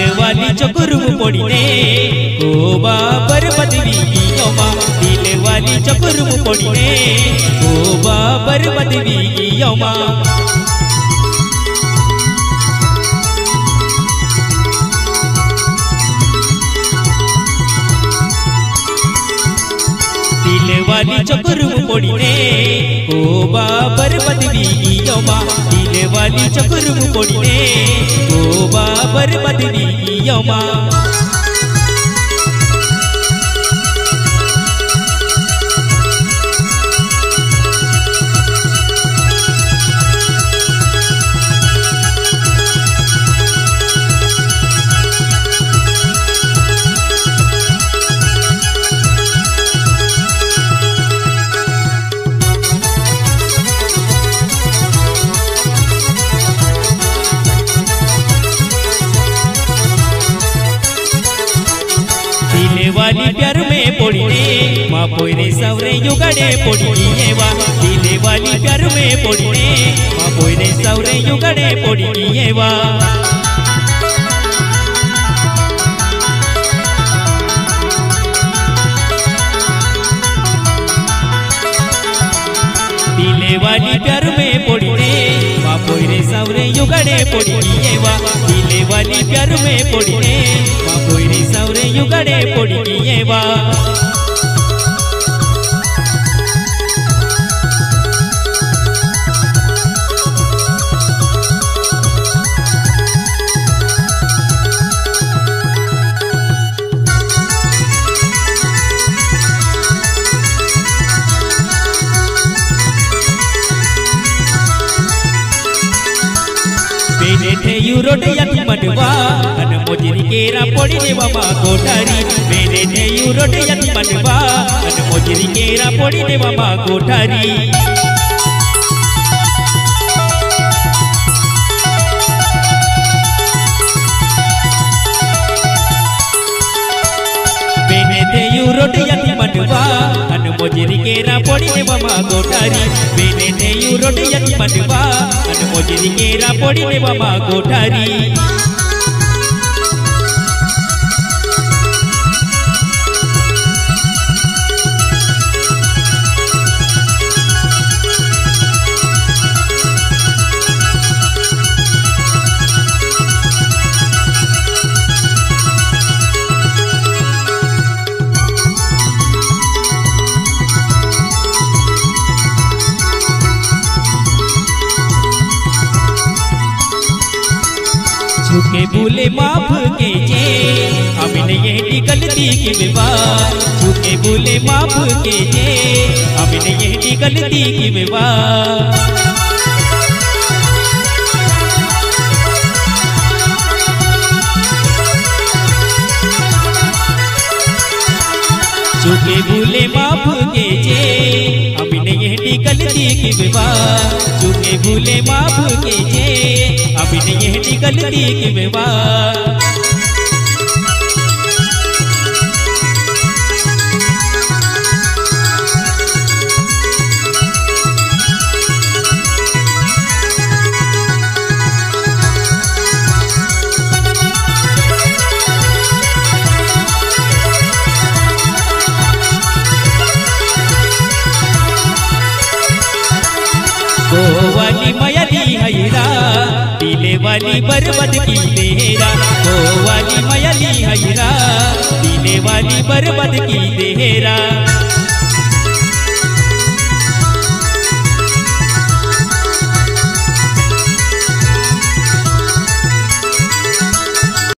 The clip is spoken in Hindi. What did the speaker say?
दिलवाली चकुरुम पड़िने गोबा बरबदवी योमा दिलवाली चकुरुम पड़िने गोबा बरबदवी योमा दिलवाली चकुरुम बाबर गोबा बरबदवी योमा दिलवाली चकुरुम ओ बाबर बदली योमा दिलेवाली प्यार में पड़िने माँ पोरे सवरे युगड़े पड़ी वा दिलेवाली प्यार में पड़िने माँ पोरे सवरे युगड़े पड़ी वा। दिलेवाली प्यार में पड़िने माँ पोरे सवरे युगड़े पड़ी वा दिलेवाली प्यार में पड़िने माँ यूरोट यति मटवा अन मोजरी केरा पड़ी ने बाबा कोठारी। मेरे थे यूरोट यति मटवा अन मोजरी केरा पड़ी ने बाबा कोठारी। थे यूरोट यति मटवा अन मोजरी केरा पड़ी ने बाबा गोठारी। बेने थे यूरोट यति मटवा अन मोजरी केरा पड़ी ने बाबा कोठारी झुके भूले माफ़ के जे हमने ये गलती की विवाह झुके भूले माफ़ के जे हमने ये गलती की विवाह झुके भूले माफ़ के जे हमने ये गलती की विवाह झुके भूले माफ़ के जे नहीं हटी गलती की विवाह गोवाली मयली हैरा दिले वाली बरबद की देहरा। गोवाली मयली हैरा दिले वाली बरबद की देहरा।